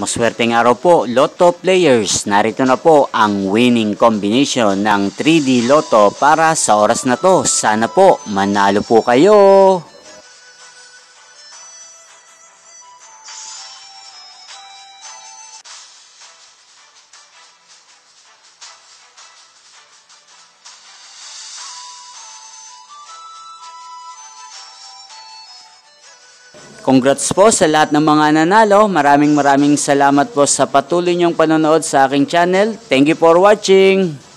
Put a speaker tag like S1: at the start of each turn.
S1: Maswerteng araw po, Lotto players. Narito na po ang winning combination ng 3D Lotto para sa oras na to. Sana po manalo po kayo. Congrats po sa lahat ng mga nanalo. Maraming maraming salamat po sa patuloy niyong panonood sa aking channel. Thank you for watching.